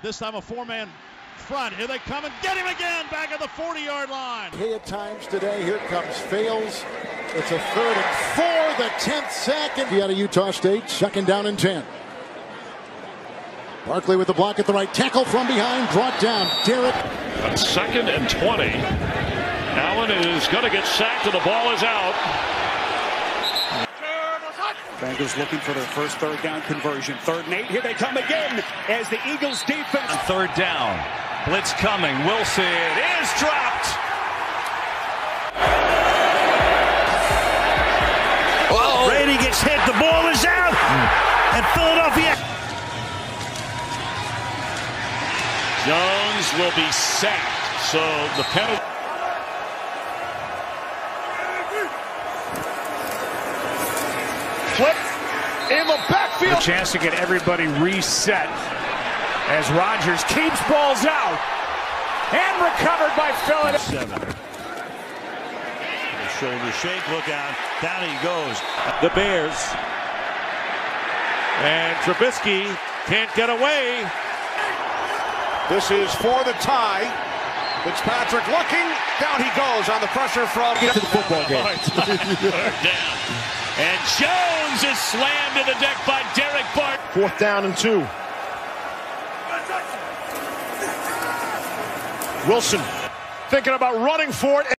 This time a four-man front. Here they come and get him again back at the 40-yard line. Okay at times today. Here comes Fails. It's a third and four, the 10th sack. And out of Utah State, second down and 10. Barkley with the block at the right tackle from behind, brought down. Derek. On second and 20. Allen is going to get sacked and the ball is out. Bengals looking for their first third down conversion. Third and eight. Here they come again as the Eagles defense. Third down. Blitz coming. Wilson is dropped. Whoa. Brady gets hit. The ball is out. And Philadelphia. Jones will be sacked. So the penalty. Flip in the backfield. A chance to get everybody reset as Rodgers keeps balls out and recovered by Philadelphia. Seven. Shoulder shake, look out. Down he goes. The Bears. And Trubisky can't get away. This is for the tie. Fitzpatrick looking. Down he goes on the pressure from. Get to the football game. Third down. And Jones is slammed to the deck by Derek Barnett. Fourth down and two. Wilson thinking about running for it.